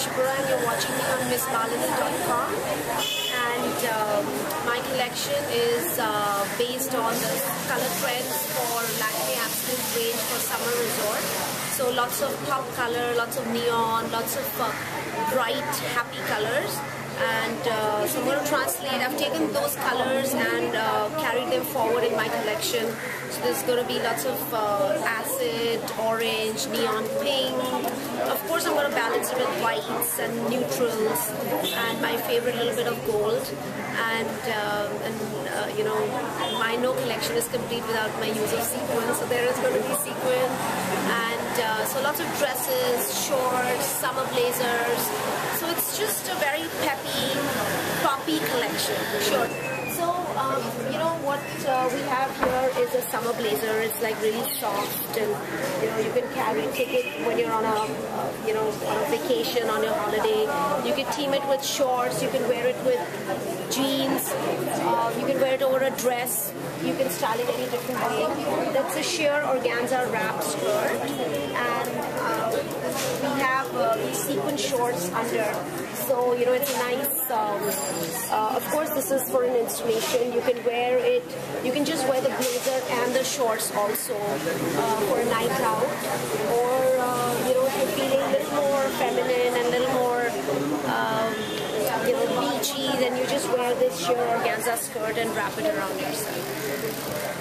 Joshipura and you're watching me on MissMalini.com and um, my collection is uh, based on the color trends for Lakme Absolute range for summer resort. So lots of pop color, lots of neon, lots of uh, bright, happy colors and uh, so I'm going to translate. I've taken those colors and uh, carried them forward in my collection. So there's going to be lots of uh, acid, orange, neon pink. Of course, I'm going to balance it with whites and neutrals and my favorite little bit of gold. And, uh, and uh, you know, my no collection is complete without my use of sequin. So there is going to be sequin. And uh, so lots of dresses, shorts, summer blazers. So it's just a very peppy, poppy collection. Sure. So, um, you know, what uh, we have here is a summer blazer. It's like really soft and, you know, you can carry, take it when you're on a, you know, on a vacation, on your holiday. You can team it with shorts. You can wear it with jeans. Uh, you can wear it over a dress. You can style it any different way. That's a sheer organza wrap skirt. And uh, we have uh, these sequin shorts under. So, you know, it's a nice, um, uh, of course, this is for an installation. You can wear it, you can just wear the blazer and the shorts also uh, for a night out. Or, uh, you know, if you're feeling a little more feminine and a little more, um, you know, beachy, then you just wear this sheer organza skirt and wrap it around yourself.